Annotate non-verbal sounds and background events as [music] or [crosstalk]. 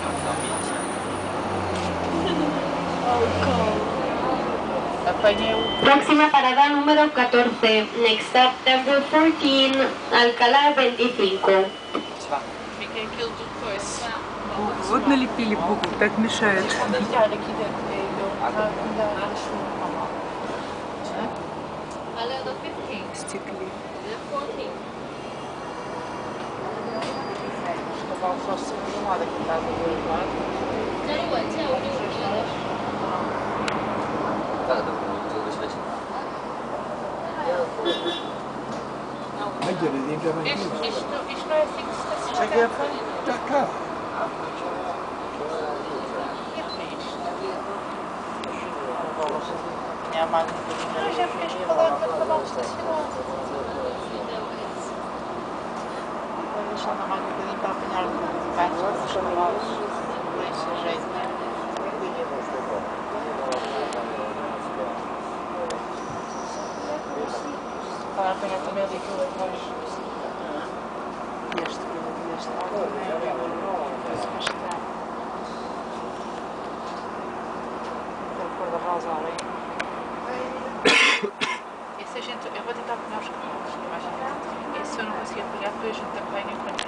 想方便一下。Próxima parada número 14, next stop number 14, Alcalá 25. Вот налепили букву, так мешает. 方说深度化的给大家做一个。但是我见我就是觉得。大概都可能做个学习。Bence dediğim zaman değil mi? Çeker, dakika. Yaman. Hocam keşke kalan kadar başlasın. Deixar na máquina um bocadinho para apanhar baixos dos cavalos. Deixa jeito, né? Para apanhar também ali aquilo depois. Este, este lado também. Tem cor da rosa ali. [coughs] Esse a gente, eu vou tentar apanhar Bildschirmverzeihnis